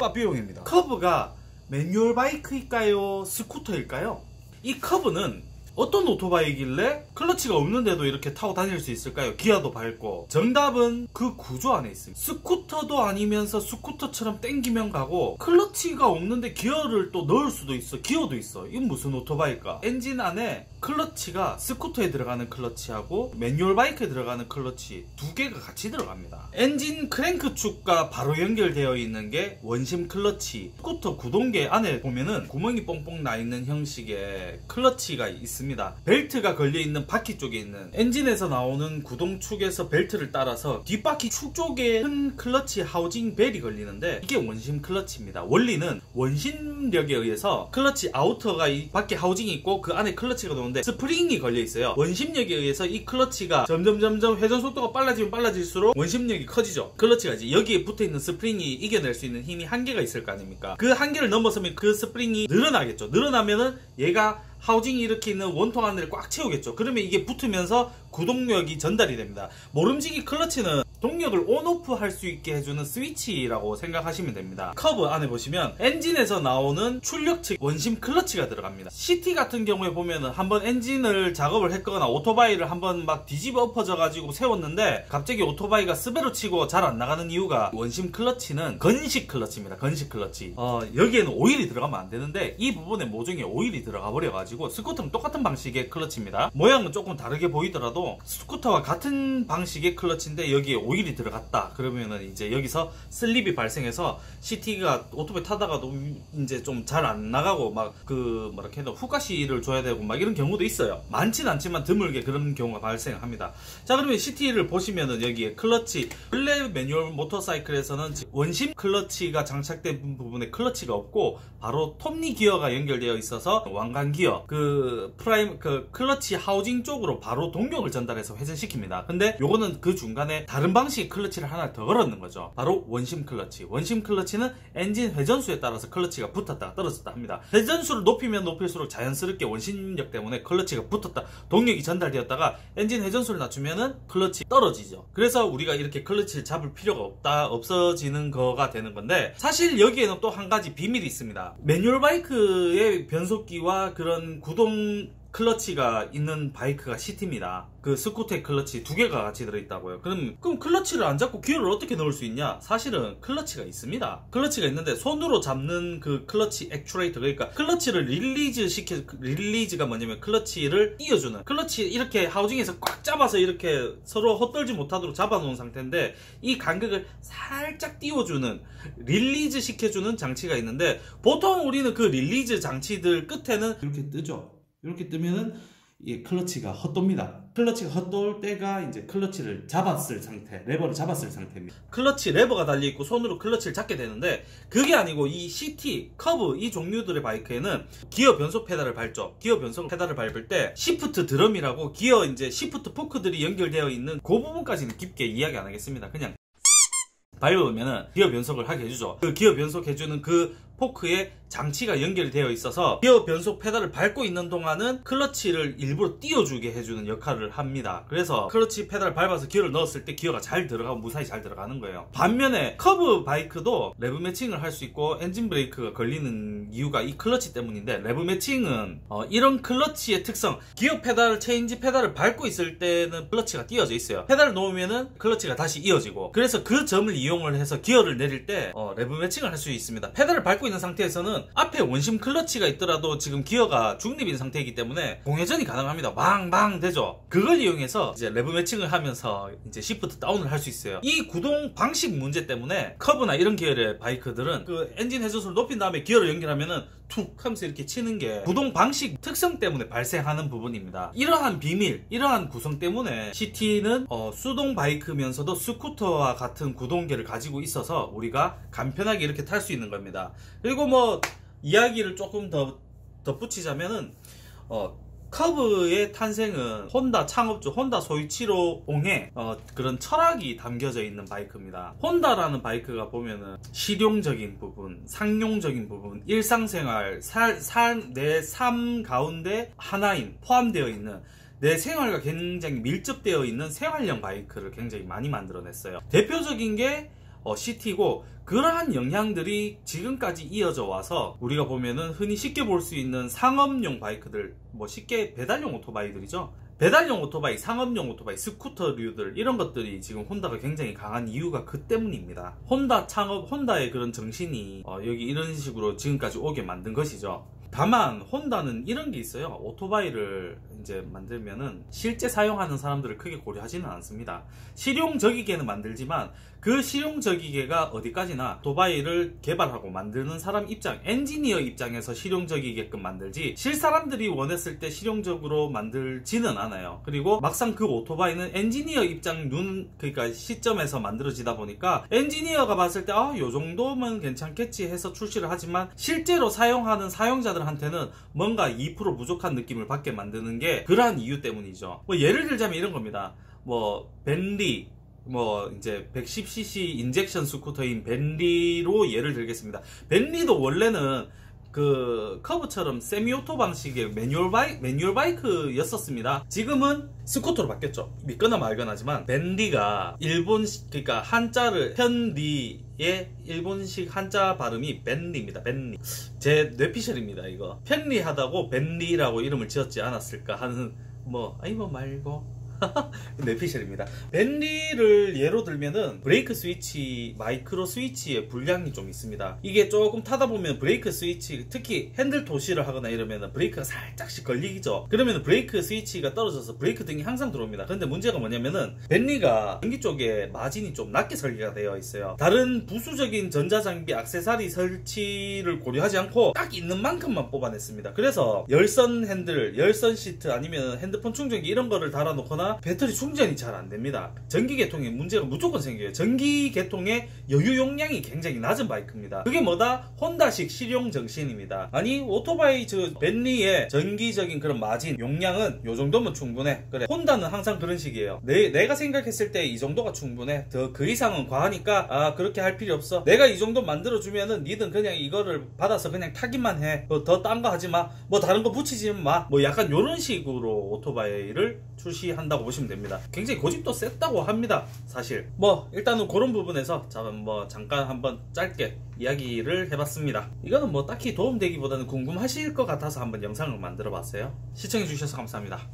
빠 비용입니다. 커브가 매뉴얼 바이크일까요? 스쿠터일까요? 이 커브는 어떤 오토바이길래 클러치가 없는데도 이렇게 타고 다닐 수 있을까요? 기어도 밟고 정답은 그 구조 안에 있습니다 스쿠터도 아니면서 스쿠터처럼 땡기면 가고 클러치가 없는데 기어를 또 넣을 수도 있어 기어도 있어 이건 무슨 오토바이일까 엔진 안에 클러치가 스쿠터에 들어가는 클러치하고 매뉴얼 바이크에 들어가는 클러치 두 개가 같이 들어갑니다. 엔진 크랭크 축과 바로 연결되어 있는 게 원심 클러치. 스쿠터 구동계 안에 보면은 구멍이 뽕뽕 나 있는 형식의 클러치가 있습니다. 벨트가 걸려 있는 바퀴 쪽에 있는 엔진에서 나오는 구동축에서 벨트를 따라서 뒷바퀴 축 쪽에 큰 클러치 하우징 bell이 걸리는데 이게 원심 클러치입니다. 원리는 원심력에 의해서 클러치 outer가 이 밖에 하우징이 있고 그 안에 클러치가 나오는데 스프링이 걸려 있어요 원심력에 의해서 이 클러치가 점점 점점 회전 속도가 빨라지면 빨라질수록 원심력이 커지죠 클러치가 이제 여기에 붙어 있는 스프링이 이겨낼 수 있는 힘이 한계가 있을 거 아닙니까 그 한계를 넘어서면 그 스프링이 늘어나겠죠 늘어나면은 얘가 하우징이 이렇게 있는 원통 안을 꽉 채우겠죠. 그러면 이게 붙으면서 구동력이 전달이 됩니다. 모름지기 클러치는 동력을 on off 할 수 있게 해주는 스위치라고 생각하시면 됩니다. 커브 안에 보시면 엔진에서 나오는 출력 측 원심 클러치가 들어갑니다. CT 같은 경우에 보면은 한번 엔진을 작업을 했거나 오토바이를 한번 막 뒤집어 엎어져 가지고 세웠는데 갑자기 오토바이가 すべる 치고 잘 안 나가는 이유가 원심 클러치는 건식 클러치입니다. 건식 클러치. 어, 여기에는 오일이 들어가면 안 되는데 이 부분에 모종의 오일이 들어가 버려 가지고 스쿠터는 똑같은 방식의 클러치입니다. 모양은 조금 다르게 보이더라도 스쿠터와 같은 방식의 클러치인데 여기에 오일이 들어갔다. 그러면은 이제 여기서 slip이 발생해서 CT가 오토바이 타다가도 이제 좀 잘 안 나가고 막 그 뭐라 해야 ふかし를 줘야 되고 막 이런 경우도 있어요. 많진 않지만 드물게 그런 경우가 발생합니다. 자 그러면 CT를 보시면은 여기에 클러치 원래 매뉴얼 모터사이클에서는 원심 클러치가 장착된 부분에 클러치가 없고 바로 톱니 기어가 연결되어 있어서 왕관 기어 그 prime 그 클러치 하우징 쪽으로 바로 동력을 전달해서 회전시킵니다. 근데 요거는 그 중간에 다른 방식의 클러치를 하나 더 걸었는 거죠. 바로 원심 클러치. 원심 클러치는 엔진 회전수에 따라서 클러치가 붙었다 떨어졌다 합니다. 회전수를 높이면 높일수록 자연스럽게 원심력 때문에 클러치가 붙었다 동력이 전달되었다가 엔진 회전수를 낮추면은 클러치 떨어지죠. 그래서 우리가 이렇게 클러치를 잡을 필요가 없다 없어지는 거가 되는 건데 사실 여기에는 또 한 가지 비밀이 있습니다. 매뉴얼 바이크의 변속기와 그런 구동 클러치가 있는 바이크가 CT입니다. 그 스쿠터의 클러치 두 개가 같이 들어있다고요. 그럼, 그럼 클러치를 안 잡고 기어를 어떻게 넣을 수 있냐? 사실은 클러치가 있습니다. 클러치가 있는데 손으로 잡는 그 클러치 액츄레이터 그러니까 클러치를 release 시켜 release가 뭐냐면 클러치를 띄워주는 클러치 이렇게 하우징에서 꽉 잡아서 이렇게 서로 헛돌지 못하도록 잡아놓은 상태인데 이 간격을 살짝 띄워주는 release 시켜주는 장치가 있는데 보통 우리는 그 release 장치들 끝에는 이렇게 뜨죠. 이렇게 뜨면은 이 클러치가 헛돕니다. 클러치가 헛돌 때가 이제 클러치를 잡았을 상태, 레버를 잡았을 상태입니다. 클러치 레버가 달려 있고 손으로 클러치를 잡게 되는데 그게 아니고 이 CT, 커브 이 종류들의 바이크에는 기어 변속 페달을 밟죠. 기어 변속 페달을 밟을 때 shift drum이라고 기어 이제 shift fork들이 연결되어 있는 그 부분까지는 깊게 이야기 안 하겠습니다. 그냥 밟으면은 기어 변속을 하게 해주죠. 그 기어 변속해주는 그 fork에 장치가 연결되어 있어서 기어 변속 페달을 밟고 있는 동안은 클러치를 일부러 띄워주게 해주는 역할을 합니다. 그래서 클러치 페달을 밟아서 기어를 넣었을 때 기어가 잘 들어가고 무사히 잘 들어가는 거예요. 반면에 커브 바이크도 rev matching을 할 수 있고 엔진 브레이크가 걸리는 이유가 이 클러치 때문인데 rev matching은 어, 이런 클러치의 특성 기어 페달, change pedal을 밟고 있을 때는 클러치가 띄어져 있어요. 페달을 놓으면은 클러치가 다시 이어지고 그래서 그 점을 이용을 해서 기어를 내릴 때 어, rev matching을 할 수 있습니다. 페달을 밟고 있는 상태에서는 앞에 원심 클러치가 있더라도 지금 기어가 중립인 상태이기 때문에 공회전이 가능합니다. 빵빵 되죠. 그걸 이용해서 이제 rev matching을 하면서 이제 shift down을 할 수 있어요. 이 구동 방식 문제 때문에 커브나 이런 계열의 바이크들은 그 엔진 회전수를 높인 다음에 기어를 연결하면은 툭 하면서 이렇게 치는 게 구동 방식 특성 때문에 발생하는 부분입니다. 이러한 비밀, 이러한 구성 때문에 CT는 어, 수동 바이크면서도 스쿠터와 같은 구동계를 가지고 있어서 우리가 간편하게 이렇게 탈 수 있는 겁니다. 그리고 뭐 이야기를 조금 더 덧붙이자면은 어, 커브의 탄생은 혼다 창업주 혼다 소이치로 옹의 어, 그런 철학이 담겨져 있는 바이크입니다. 혼다라는 바이크가 보면은 실용적인 부분, 상용적인 부분, 일상생활, 내삶 가운데 하나인 포함되어 있는 내 생활과 굉장히 밀접되어 있는 생활형 바이크를 굉장히 많이 만들어냈어요. 대표적인 게 어, CT고 그러한 영향들이 지금까지 이어져 와서 우리가 보면은 흔히 쉽게 볼 수 있는 상업용 바이크들 뭐 쉽게 배달용 오토바이들이죠 배달용 오토바이, 상업용 오토바이, 스쿠터류들 이런 것들이 지금 혼다가 굉장히 강한 이유가 그 때문입니다. 혼다 창업, 혼다의 그런 정신이 어, 여기 이런 식으로 지금까지 오게 만든 것이죠. 다만 혼다는 이런 게 있어요. 오토바이를 이제 만들면은 실제 사용하는 사람들을 크게 고려하지는 않습니다. 실용적이게는 만들지만 그 실용적이게가 어디까지나 오토바이를 개발하고 만드는 사람 입장, 엔지니어 입장에서 실용적이게끔 만들지 실 사람들이 원했을 때 실용적으로 만들지는 않아요. 그리고 막상 그 오토바이는 엔지니어 입장 눈 그러니까 시점에서 만들어지다 보니까 엔지니어가 봤을 때 아, 요 정도면 괜찮겠지 해서 출시를 하지만 실제로 사용하는 사용자들한테는 뭔가 2% 부족한 느낌을 받게 만드는 게 그러한 이유 때문이죠. 뭐 예를 들자면 이런 겁니다. 뭐 벤리 뭐 이제 110cc injection 스쿠터인 벤리로 예를 들겠습니다. 벤리도 원래는 그 커브처럼 semi-auto 방식의 매뉴얼 바이 매뉴얼 바이크였었습니다. 지금은 스쿠터로 바뀌었죠. 믿거나 말거나지만 벤리가 일본 그러니까 한자를 편리의 일본식 한자 발음이 벤리입니다. 벤리. 제 뇌피셜입니다. 이거 편리하다고 벤리라고 이름을 지었지 않았을까 하는 뭐 아이 뭐 말고 뇌피셜입니다. 벤리를 예로 들면은 브레이크 스위치, 마이크로 스위치의 불량이 좀 있습니다. 이게 조금 타다 보면 브레이크 스위치, 특히 핸들 도시를 하거나 이러면 브레이크가 살짝씩 걸리죠. 그러면 브레이크 스위치가 떨어져서 브레이크 등이 항상 들어옵니다. 근데 문제가 뭐냐면은 벤리가 전기 쪽에 마진이 좀 낮게 설계가 되어 있어요. 다른 부수적인 전자장비 액세서리 설치를 고려하지 않고 딱 있는 만큼만 뽑아냈습니다. 그래서 열선 핸들, 열선 시트 아니면 핸드폰 충전기 이런 거를 달아놓거나 배터리 충전이 잘 안 됩니다. 전기 계통에 문제가 무조건 생겨요. 전기 계통의 여유 용량이 굉장히 낮은 바이크입니다. 그게 뭐다? 혼다식 실용 정신입니다. 아니 오토바이 저 벤리의 전기적인 그런 마진 용량은 요 정도면 충분해. 그래. 혼다는 항상 그런 식이에요. 내, 내가 생각했을 때 이 정도가 충분해. 더 그 이상은 과하니까 아 그렇게 할 필요 없어. 내가 이 정도 만들어주면은 니든 그냥 이거를 받아서 그냥 타기만 해. 뭐더딴 거 하지 마. 뭐 다른 거 붙이지 마. 뭐 약간 요런 식으로 오토바이를 출시한다고 보시면 됩니다. 굉장히 고집도 셌다고 합니다. 사실. 뭐 일단은 그런 부분에서 뭐 잠깐 한번 짧게 이야기를 해봤습니다. 이거는 뭐 딱히 도움되기보다는 궁금하실 것 같아서 한번 영상을 만들어 봤어요. 시청해주셔서 감사합니다.